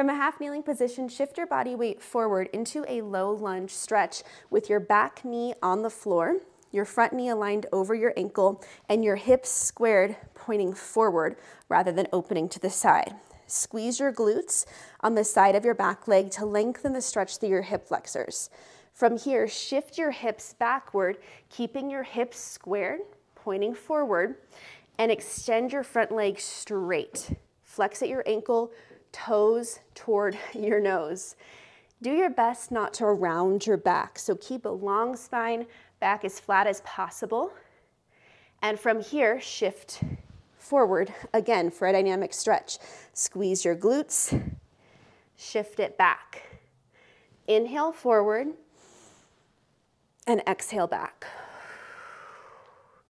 From a half kneeling position, shift your body weight forward into a low lunge stretch with your back knee on the floor, your front knee aligned over your ankle, and your hips squared pointing forward rather than opening to the side. Squeeze your glutes on the side of your back leg to lengthen the stretch through your hip flexors. From here, shift your hips backward, keeping your hips squared, pointing forward, and extend your front leg straight. Flex at your ankle, toes toward your nose. Do your best not to round your back. So keep a long spine, back as flat as possible. And from here, shift forward again for a dynamic stretch. Squeeze your glutes, shift it back. Inhale forward and exhale back.